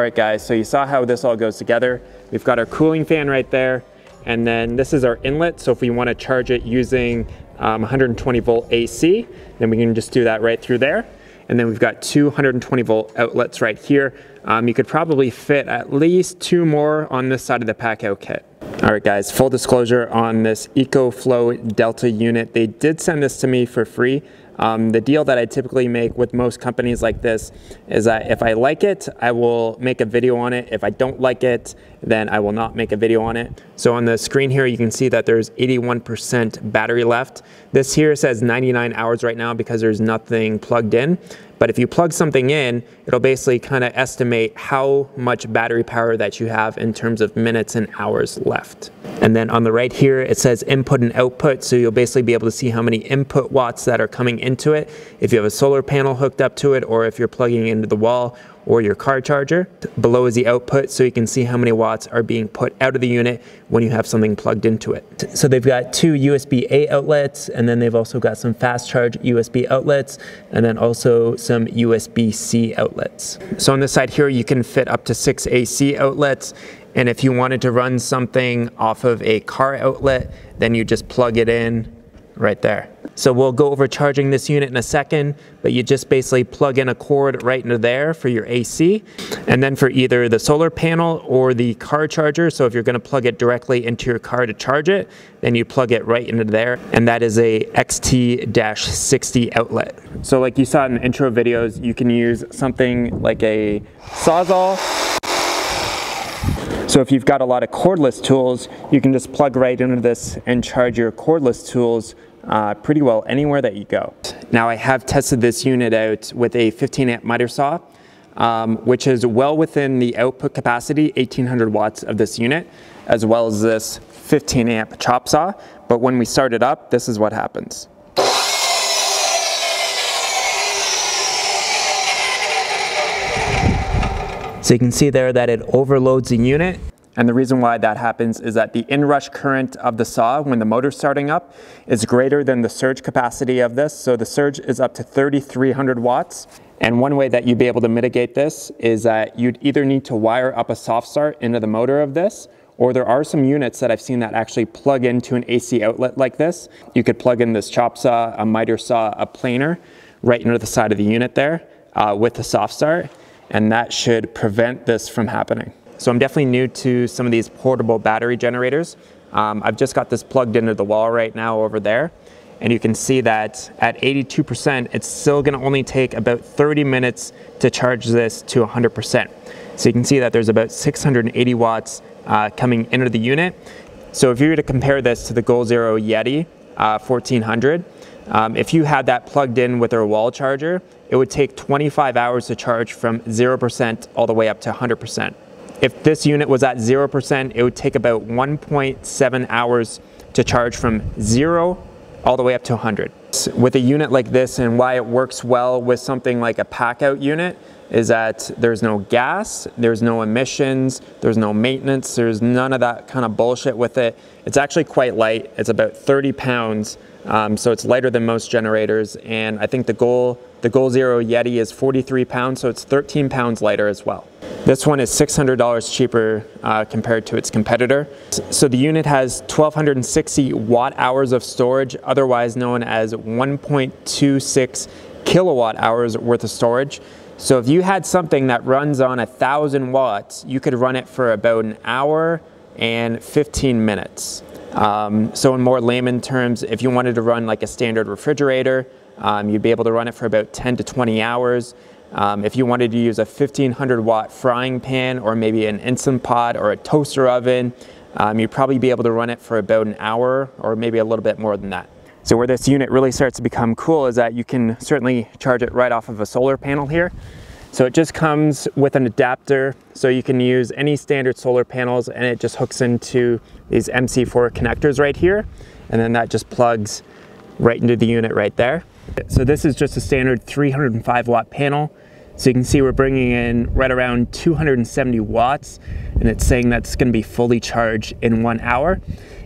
right, guys, so you saw how this all goes together. We've got our cooling fan right there, and then this is our inlet. So if we wanna charge it using um, 120 volt AC, then we can just do that right through there. And then we've got 220 volt outlets right here. Um, you could probably fit at least two more on this side of the pack out kit. All right guys, full disclosure on this EcoFlow Delta unit. They did send this to me for free. Um, the deal that I typically make with most companies like this is that if I like it, I will make a video on it. If I don't like it, then I will not make a video on it. So on the screen here, you can see that there's 81% battery left. This here says 99 hours right now because there's nothing plugged in. But if you plug something in, it'll basically kind of estimate how much battery power that you have in terms of minutes and hours left. And then on the right here, it says input and output. So you'll basically be able to see how many input watts that are coming into it. If you have a solar panel hooked up to it, or if you're plugging into the wall, or your car charger. Below is the output so you can see how many watts are being put out of the unit when you have something plugged into it. So they've got two USB-A outlets and then they've also got some fast charge USB outlets and then also some USB-C outlets. So on this side here you can fit up to six AC outlets and if you wanted to run something off of a car outlet then you just plug it in right there. So we'll go over charging this unit in a second, but you just basically plug in a cord right into there for your AC. And then for either the solar panel or the car charger, so if you're gonna plug it directly into your car to charge it, then you plug it right into there. And that is a XT-60 outlet. So like you saw in the intro videos, you can use something like a Sawzall so if you've got a lot of cordless tools, you can just plug right into this and charge your cordless tools uh, pretty well anywhere that you go. Now I have tested this unit out with a 15 amp miter saw, um, which is well within the output capacity, 1800 watts of this unit, as well as this 15 amp chop saw. But when we start it up, this is what happens. So you can see there that it overloads the unit. And the reason why that happens is that the inrush current of the saw when the motor's starting up is greater than the surge capacity of this. So the surge is up to 3,300 watts. And one way that you'd be able to mitigate this is that you'd either need to wire up a soft start into the motor of this, or there are some units that I've seen that actually plug into an AC outlet like this. You could plug in this chop saw, a miter saw, a planer right into the side of the unit there uh, with the soft start and that should prevent this from happening. So I'm definitely new to some of these portable battery generators. Um, I've just got this plugged into the wall right now over there. And you can see that at 82%, it's still gonna only take about 30 minutes to charge this to 100%. So you can see that there's about 680 watts uh, coming into the unit. So if you were to compare this to the Goal Zero Yeti uh, 1400, um, if you had that plugged in with our wall charger, it would take 25 hours to charge from 0% all the way up to 100%. If this unit was at 0%, it would take about 1.7 hours to charge from zero all the way up to 100. With a unit like this and why it works well with something like a pack out unit is that there's no gas, there's no emissions, there's no maintenance, there's none of that kind of bullshit with it. It's actually quite light. It's about 30 pounds, um, so it's lighter than most generators. And I think the goal, the Goal Zero Yeti is 43 pounds, so it's 13 pounds lighter as well. This one is $600 cheaper uh, compared to its competitor. So the unit has 1260 watt hours of storage, otherwise known as 1.26 kilowatt hours worth of storage. So if you had something that runs on a thousand watts, you could run it for about an hour and 15 minutes. Um, so in more layman terms, if you wanted to run like a standard refrigerator, um, you'd be able to run it for about 10 to 20 hours. Um, if you wanted to use a 1500 watt frying pan or maybe an Instant Pot or a toaster oven, um, you'd probably be able to run it for about an hour or maybe a little bit more than that. So where this unit really starts to become cool is that you can certainly charge it right off of a solar panel here. So it just comes with an adapter, so you can use any standard solar panels and it just hooks into these MC4 connectors right here. And then that just plugs right into the unit right there. So this is just a standard 305 watt panel. So you can see we're bringing in right around 270 watts and it's saying that's gonna be fully charged in one hour.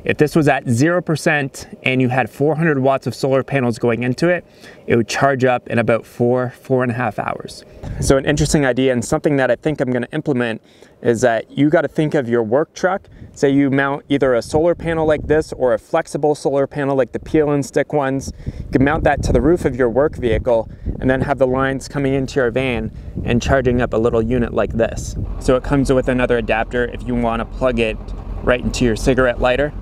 If this was at 0% and you had 400 watts of solar panels going into it, it would charge up in about four, four and a half hours. So an interesting idea and something that I think I'm gonna implement is that you gotta think of your work truck. Say you mount either a solar panel like this or a flexible solar panel like the peel and stick ones. You can mount that to the roof of your work vehicle and then have the lines coming into your van and charging up a little unit like this. So it comes with another adapter if you wanna plug it right into your cigarette lighter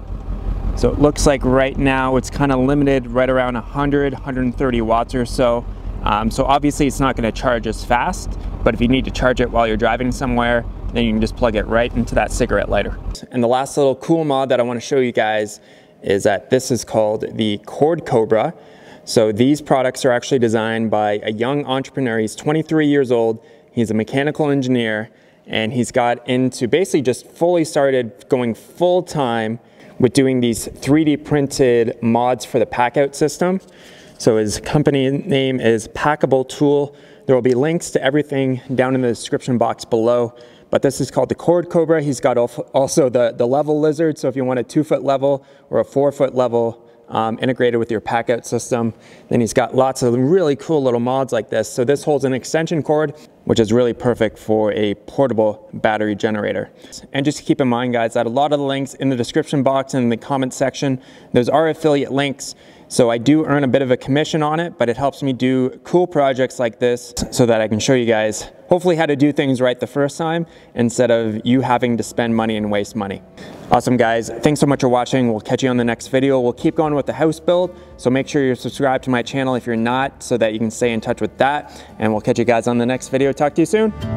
so it looks like right now it's kind of limited right around 100, 130 watts or so. Um, so obviously it's not going to charge as fast, but if you need to charge it while you're driving somewhere, then you can just plug it right into that cigarette lighter. And the last little cool mod that I wanna show you guys is that this is called the Cord Cobra. So these products are actually designed by a young entrepreneur. He's 23 years old. He's a mechanical engineer and he's got into basically just fully started going full time with doing these 3D printed mods for the packout system. So his company name is Packible Tool. There will be links to everything down in the description box below. But this is called the Cord Cobra. He's got also the, the level lizard. So if you want a two foot level or a four foot level um, integrated with your packout system. Then he's got lots of really cool little mods like this. So this holds an extension cord, which is really perfect for a portable battery generator. And just keep in mind guys that a lot of the links in the description box and in the comment section, those are affiliate links. So I do earn a bit of a commission on it, but it helps me do cool projects like this so that I can show you guys hopefully how to do things right the first time instead of you having to spend money and waste money. Awesome guys, thanks so much for watching. We'll catch you on the next video. We'll keep going with the house build, so make sure you're subscribed to my channel if you're not so that you can stay in touch with that. And we'll catch you guys on the next video. Talk to you soon.